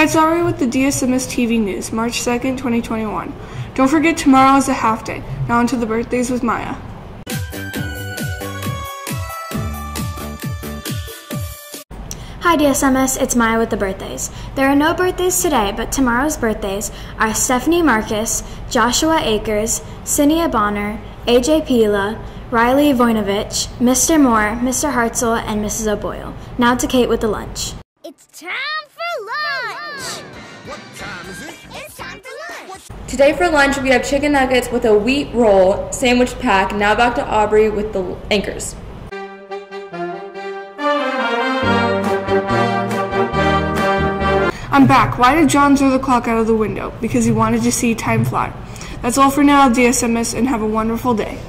Hi, it's Ari with the DSMS TV News, March 2nd, 2021. Don't forget tomorrow is a half day. Now on to the birthdays with Maya. Hi DSMS, it's Maya with the birthdays. There are no birthdays today, but tomorrow's birthdays are Stephanie Marcus, Joshua Akers, Cinia Bonner, AJ Pila, Riley Voinovich, Mr. Moore, Mr. Hartzell, and Mrs. O'Boyle. Now to Kate with the lunch. It's time Today for lunch we have chicken nuggets with a wheat roll sandwich pack. Now back to Aubrey with the anchors. I'm back. Why did John throw the clock out of the window? Because he wanted to see time fly. That's all for now, DSMS, and have a wonderful day.